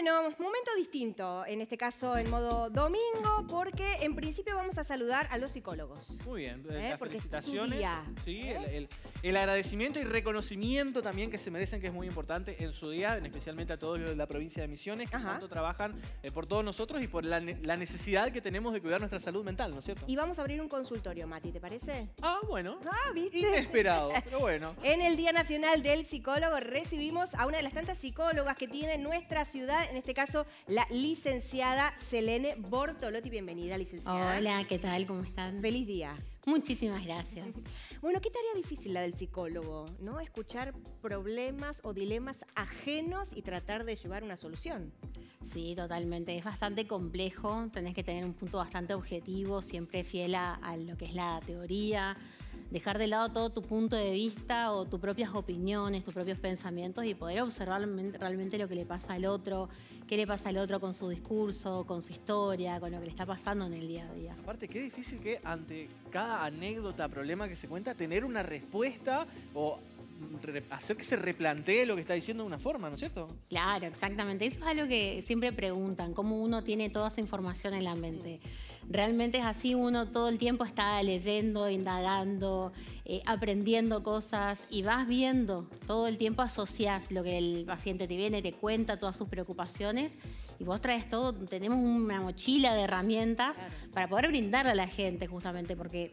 Bueno, momento distinto, en este caso en modo domingo, porque en principio vamos a saludar a los psicólogos. Muy bien, ¿Eh? las Porque es su felicitaciones. día, Sí, ¿eh? el, el- el agradecimiento y reconocimiento también que se merecen, que es muy importante en su día, en especialmente a todos los de la provincia de Misiones, que Ajá. tanto trabajan eh, por todos nosotros y por la, la necesidad que tenemos de cuidar nuestra salud mental, ¿no es cierto? Y vamos a abrir un consultorio, Mati, ¿te parece? Ah, bueno. Ah, ¿viste? Inesperado, pero bueno. En el Día Nacional del Psicólogo recibimos a una de las tantas psicólogas que tiene nuestra ciudad, en este caso la licenciada Selene Bortolotti. Bienvenida, licenciada. Hola, ¿qué tal? ¿Cómo están? Feliz día. Muchísimas gracias. Bueno, qué tarea difícil la del psicólogo, ¿no? Escuchar problemas o dilemas ajenos y tratar de llevar una solución. Sí, totalmente. Es bastante complejo. Tenés que tener un punto bastante objetivo, siempre fiel a, a lo que es la teoría. Dejar de lado todo tu punto de vista o tus propias opiniones, tus propios pensamientos y poder observar realmente- lo que le pasa al otro, qué le pasa al otro con su discurso, con su historia, con lo que le está pasando en el día a día. Aparte, qué difícil que ante cada anécdota, problema que se cuenta, tener una respuesta o hacer que se replantee lo que está diciendo de una forma, ¿no es cierto? Claro, exactamente. Eso es algo que siempre preguntan, cómo uno tiene toda esa información en la mente. Realmente es así, uno todo el tiempo está leyendo, indagando, eh, aprendiendo cosas y vas viendo, todo el tiempo asocias lo que el paciente te viene, te cuenta todas sus preocupaciones y vos traes todo, tenemos una mochila de herramientas para poder brindarle a la gente justamente porque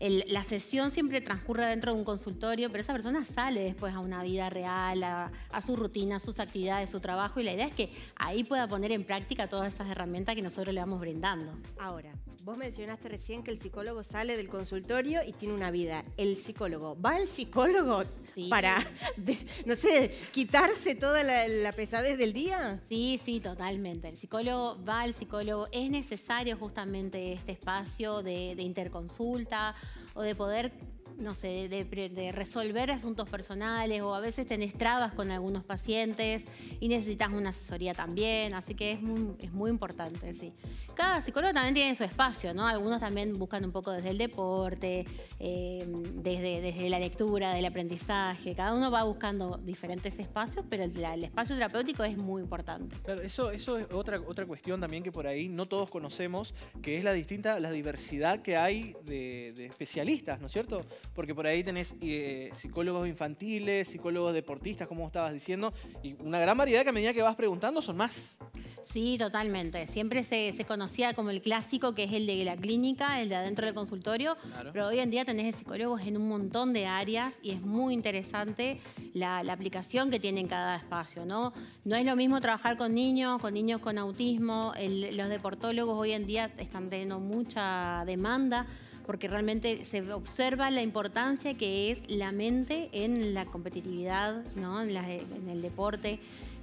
el- la sesión siempre transcurre dentro de un consultorio, pero esa persona sale después a una vida real, a, a su rutina, a sus actividades, su trabajo, y la idea es que ahí pueda poner en práctica todas esas herramientas que nosotros le vamos brindando. Ahora, vos mencionaste recién que el psicólogo sale del consultorio y tiene una vida. ¿El psicólogo va al psicólogo Sí. para, de- no sé, quitarse toda la, la pesadez del día? Sí, sí, totalmente. El psicólogo va al psicólogo. Es necesario justamente este espacio de, de interconsulta o de poder, no sé, de, de- resolver asuntos personales o a veces tenés trabas con algunos pacientes y necesitas una asesoría también. Así que es muy, es muy importante, sí. Cada psicólogo también tiene su espacio, ¿no? Algunos también buscan un poco desde el deporte, eh, desde, desde la lectura, del aprendizaje. Cada uno va buscando diferentes espacios, pero el, espacio terapéutico es muy importante. Claro, eso, eso es otra, otra cuestión también que por ahí no todos conocemos, que es la distinta, la diversidad que hay de especialistas, ¿no es cierto? Porque por ahí tenés eh, psicólogos infantiles, psicólogos deportistas, como estabas diciendo, y una gran variedad que a medida que vas preguntando son más. Sí, totalmente. Siempre se, se conocía como el clásico, que es el de la clínica, el de adentro del consultorio, Claro. pero hoy en día tenés psicólogos en un montón de áreas y es muy interesante la, la aplicación que tiene en cada espacio, ¿no? No es lo mismo trabajar con niños, con niños con autismo, el- los deportólogos hoy en día están teniendo mucha demanda porque realmente se observa la importancia que es la mente en la competitividad, ¿no? en, la- en el deporte.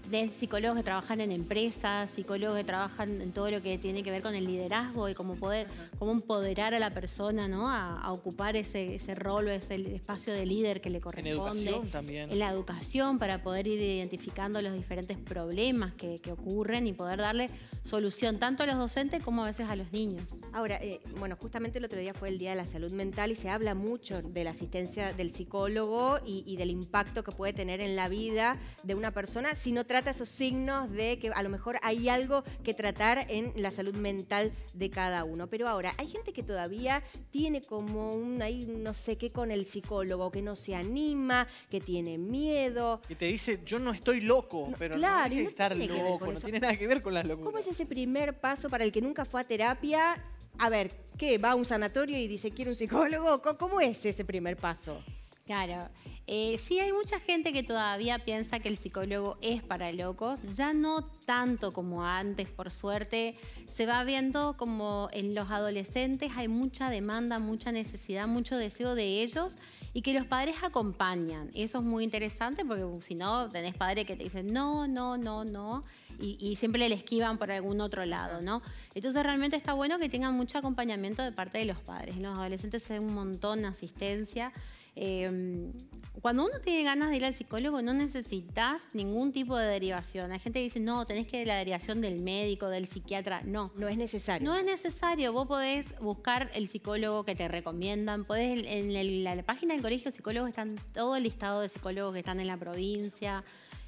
De psicólogos que trabajan en empresas, psicólogos que trabajan en todo lo que tiene que ver con el liderazgo y cómo poder, cómo empoderar a la persona, ¿no? A, a ocupar ese, ese rol o ese espacio de líder que le En corresponde. educación también. En la educación para poder ir identificando los diferentes problemas que, que ocurren y poder darle solución tanto a los docentes como a veces a los niños. Ahora, eh, bueno, justamente el otro día fue el Día de la Salud Mental y se habla mucho de la asistencia del psicólogo y, y del impacto que puede tener en la vida de una persona si no trata esos signos de que a lo mejor hay algo que tratar en la salud mental de cada uno. Pero ahora, hay gente que todavía tiene como un ahí no sé qué con el psicólogo, que no se anima, que tiene miedo. Y te dice, yo no estoy loco, pero claro, no y es no estar tiene que ver loco, no tiene nada que ver con las locuras. ¿Cómo es ese primer paso para el que nunca fue a terapia? A ver, ¿qué? ¿Va a un sanatorio y dice quiero un psicólogo? ¿Cómo- ¿Cómo es ese primer paso? Claro. Eh, sí, hay mucha gente que todavía piensa que el psicólogo es para locos. Ya no tanto como antes, por suerte. Se va viendo como en los adolescentes hay mucha demanda, mucha necesidad, mucho deseo de ellos y que los padres acompañan. Eso es muy interesante porque si no, tenés padres que te dicen no, no, no, no y, y siempre le esquivan por algún otro lado, ¿no? Entonces realmente está bueno que tengan mucho acompañamiento de parte de los padres. En los adolescentes hay un montón de asistencia. Eh, cuando uno tiene ganas de ir al psicólogo no necesitas ningún tipo de derivación. Hay gente que dice, no, tenés que ir a la derivación del médico, del psiquiatra. No, No es necesario. no es necesario, vos podés buscar el psicólogo que te recomiendan, podés en el- la, la página del colegio psicólogos están todo el listado de psicólogos que están en la provincia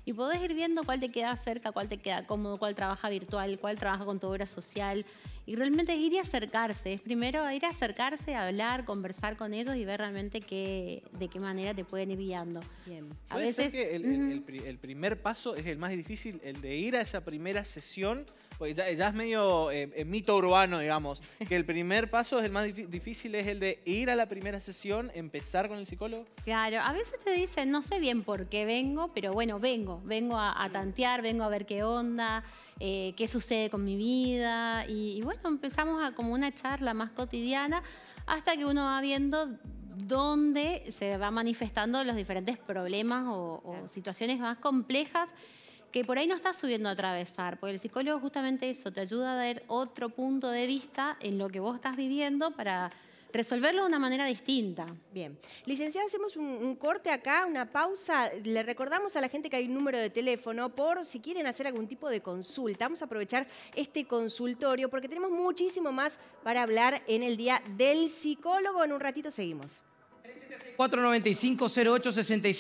y podés ir viendo cuál te queda cerca, cuál te queda cómodo, cuál trabaja virtual, cuál trabaja con tu obra social. Y realmente ir y acercarse, es primero ir a acercarse, hablar, conversar con ellos y ver realmente qué, de qué manera te pueden ir guiando. Bien. A veces, que el, primer paso es el más difícil, el de ir a esa primera sesión, porque ya, es medio eh, mito urbano, digamos, que el primer paso es el más difícil, es el de ir a la primera sesión, empezar con el psicólogo. Claro, a veces te dicen, no sé bien por qué vengo, pero bueno, vengo, vengo a tantear, vengo a ver qué onda. Eh, qué sucede con mi vida. Y, bueno, empezamos a como una charla más cotidiana hasta que uno va viendo dónde se va manifestando los diferentes problemas o situaciones más complejas que por ahí no estás subiendo a atravesar, porque el psicólogo justamente eso, te ayuda a dar otro punto de vista en lo que vos estás viviendo para resolverlo de una manera distinta. Bien. Licenciada, hacemos un, corte acá, una pausa. Le recordamos a la gente que hay un número de teléfono por si quieren hacer algún tipo de consulta. Vamos a aprovechar este consultorio porque tenemos muchísimo más para hablar en el Día del Psicólogo. En un ratito seguimos. 495 0866